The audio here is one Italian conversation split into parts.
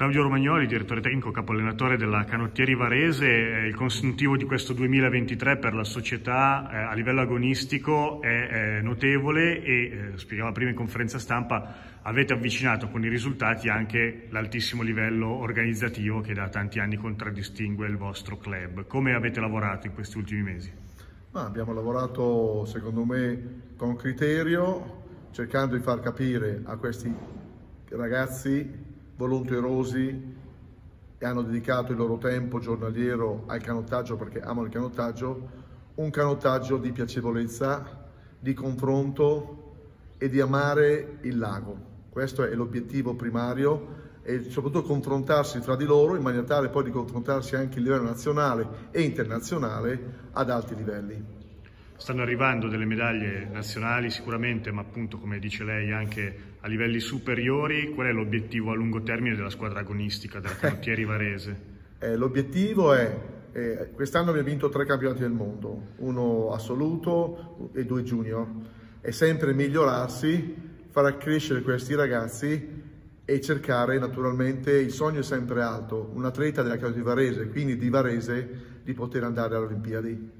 Claudio Romagnoli, direttore tecnico capoallenatore della Canottieri Varese, il consuntivo di questo 2023 per la società eh, a livello agonistico è, è notevole e, eh, spiegava prima in conferenza stampa, avete avvicinato con i risultati anche l'altissimo livello organizzativo che da tanti anni contraddistingue il vostro club. Come avete lavorato in questi ultimi mesi? Ma abbiamo lavorato secondo me con criterio, cercando di far capire a questi ragazzi volonterosi e hanno dedicato il loro tempo giornaliero al canottaggio perché amano il canottaggio, un canottaggio di piacevolezza, di confronto e di amare il lago. Questo è l'obiettivo primario e soprattutto confrontarsi tra di loro in maniera tale poi di confrontarsi anche a livello nazionale e internazionale ad alti livelli. Stanno arrivando delle medaglie nazionali sicuramente, ma appunto come dice lei anche a livelli superiori. Qual è l'obiettivo a lungo termine della squadra agonistica della Canottieri Varese? Eh, l'obiettivo è, eh, quest'anno abbiamo vinto tre campionati del mondo, uno assoluto e due junior. È sempre migliorarsi, far crescere questi ragazzi e cercare naturalmente, il sogno è sempre alto, un atleta della Canottieri Varese, quindi di Varese, di poter andare alle Olimpiadi.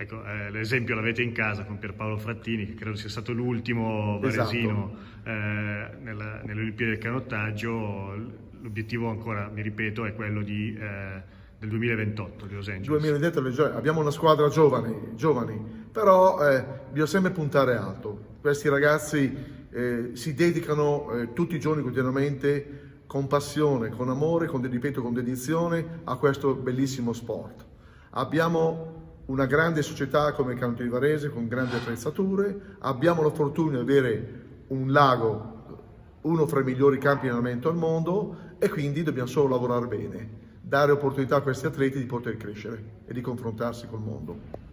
Ecco, eh, l'esempio l'avete in casa con Pierpaolo Frattini, che credo sia stato l'ultimo varesino esatto. eh, nella, nelle Olimpiadi del canottaggio. L'obiettivo ancora, mi ripeto, è quello di, eh, del 2028 di Los Angeles. 2028, abbiamo una squadra giovani, giovani però eh, bisogna sempre puntare alto. Questi ragazzi eh, si dedicano eh, tutti i giorni continuamente con passione, con amore, con, ripeto, con dedizione a questo bellissimo sport. Abbiamo una grande società come il Canto di Varese con grandi attrezzature, abbiamo la fortuna di avere un lago, uno fra i migliori campi di allenamento al mondo e quindi dobbiamo solo lavorare bene, dare opportunità a questi atleti di poter crescere e di confrontarsi col mondo.